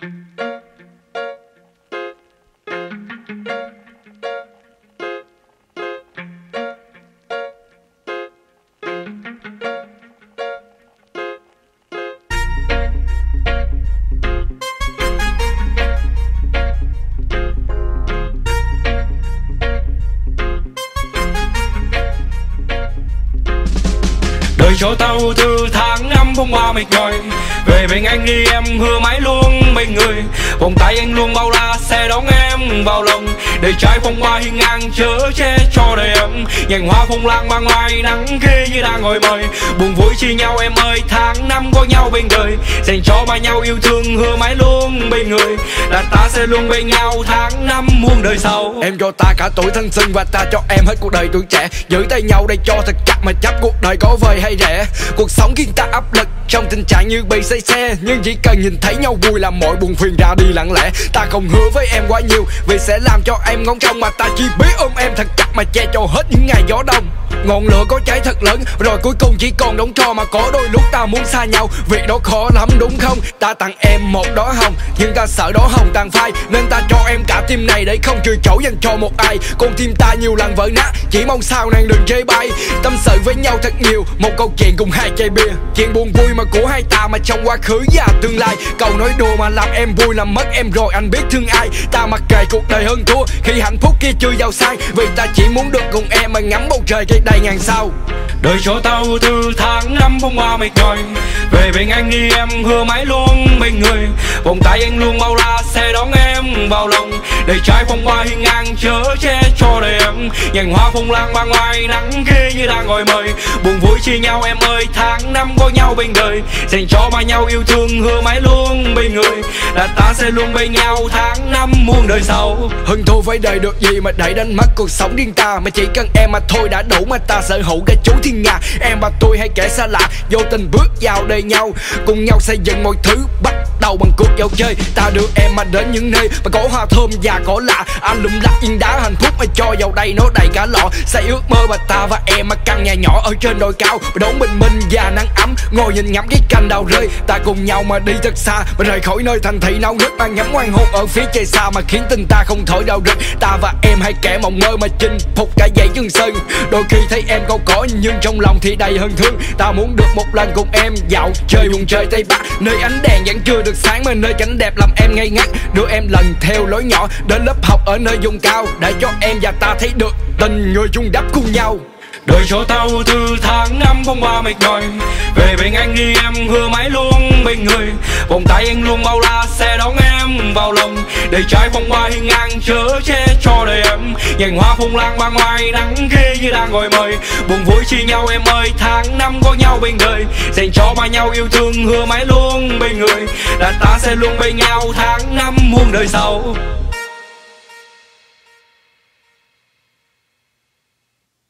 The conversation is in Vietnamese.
đời cho tao từ tháng năm hôm qua mệt mỏi về bên anh đi em, hứa mãi luôn bên người. Vòng tay anh luôn bao la xe đón em vào lòng. Để trái phong hoa hiên ngang, chớ che cho đời em. Nhành hoa phong lan ban ngoài nắng khi như đang ngồi mời. Buồn vui chia nhau em ơi, tháng năm có nhau bên đời. Dành cho ba nhau yêu thương, hứa mãi luôn bên người. Là ta sẽ luôn bên nhau tháng năm muôn đời sau. Em cho ta cả tuổi thanh xuân và ta cho em hết cuộc đời tuổi trẻ. Giữ tay nhau để cho thật chặt mà chấp cuộc đời có vời hay rẻ. Cuộc sống khiến ta áp lực trong tình trạng như bị say xe, Nhưng chỉ cần nhìn thấy nhau vui là mọi buồn phiền ra đi lặng lẽ. Ta không hứa với em quá nhiều, vì sẽ làm cho em ngóng trông Mà ta chỉ biết ôm em thật chặt mà che cho hết những ngày gió đông. Ngọn lửa có cháy thật lớn, Rồi cuối cùng chỉ còn đống tro mà có đôi lúc ta muốn xa nhau. Việc đó khó lắm đúng không? Ta tặng em một đóa hồng, Nhưng ta sợ đóa hồng tàn phai. Nên ta cho em cả tim này để không trừ chỗ dành cho một ai. Con tim ta nhiều lần vỡ nát, Chỉ mong sao nàng đừng chê bai. Tâm sự với nhau thật nhiều, Một câu chuyện cùng hai chai bia. Chuyện buồn vui mà của hai ta mà trong quá khứ và tương lai. Câu nói đùa mà làm em vui làm mất em rồi anh biết thương ai. Ta mặc kệ cuộc đời hơn thua, Khi hạnh phúc kia chưa giàu sang Vì ta chỉ muốn được cùng em mà ngắm bầu trời cây đầy ngàn sao đời cho tao từ tháng năm phong hoa mệt mỏi. Về bên anh đi em, hứa mãi luôn bên người. Vòng tay anh luôn bao la, sẽ đón em vào lòng đầy trái phong hoa hiên ngang chớ che cho đời em nhành hoa phong lang mang ngoài nắng kia như đang ngồi mời buồn vui chia nhau em ơi, tháng năm có nhau bên đời. Dành cho ba nhau yêu thương, hứa mãi luôn bên người. Là ta sẽ luôn bên nhau tháng năm muôn đời sau. Hưng thua với đời được gì mà đẩy đánh mắt cuộc sống điên ta. Mà chỉ cần em mà thôi đã đủ mà ta sở hữu cái chú thiên nga. Em và tôi hay kẻ xa lạ, vô tình bước vào đời nhau. Cùng nhau xây dựng mọi thứ bắt đầu bằng cuộc dạo chơi. Ta đưa em mà đến những nơi mà có hoa thơm và cỏ lạ. Anh lụm lặt yên đá hạnh phúc mà cho vào đây, nó đầy cả lọ. Xây ước mơ và ta và em mà căn nhà nhỏ ở trên đồi cao. Mà đón bình minh và nắng Ngồi nhìn ngắm cái cành đào rơi. Ta cùng nhau mà đi thật xa. Mà rời khỏi nơi thành thị náo nức, mang ngắm ngoan hôn ở phía trời xa Mà khiến tình ta không thổi đau rực Ta và em hay kẻ mộng mơ mà chinh phục cả dãy dương sơn. Đôi khi thấy em câu có nhưng trong lòng thì đầy hơn thương. Ta muốn được một lần cùng em dạo chơi vùng trời Tây Bắc. Nơi ánh đèn vẫn chưa được sáng mà nơi cảnh đẹp làm em ngây ngắt Đưa em lần theo lối nhỏ, đến lớp học ở nơi vùng cao. Để cho em và ta thấy được tình người chung đắp cùng nhau đời cho tao từ tháng năm không qua mệt mỏi. Về bên anh đi em hứa mãi luôn bên người. Vòng tay anh luôn bao la sẽ đón em vào lòng. Để trái phong hoa hiên ngang chớ che cho đời em. Nhành hoa phong lan ban ngoài nắng ghê như đang gọi mời. Buồn vui chia nhau em ơi, tháng năm có nhau bên đời dành cho ba nhau yêu thương hứa mãi luôn bên người. Là ta sẽ luôn bên nhau tháng năm muôn đời sau.